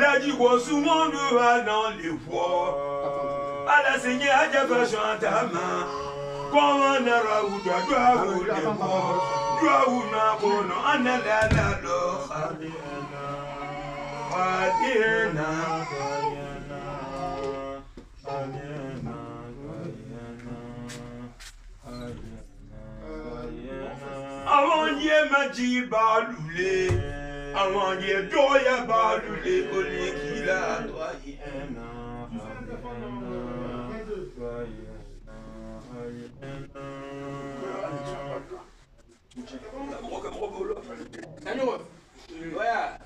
Lẹ́jì wo súnmọ́ ló wà náà lè wọ́. Alásìnyé ajẹ́fẹ̀sọ̀ àtàmà. Kọ́mọ nàrà àwùjọ àjọ àwù lè wọ́. Jọ àwù náà kò nà ánàlẹ́ àlọ́. Fàdíẹ̀nà. Àwọn yẹ máa jí bàálù lé. Àwọn yẹ dọ́ọ̀yà amangie doya balule olekila Anyway, yeah.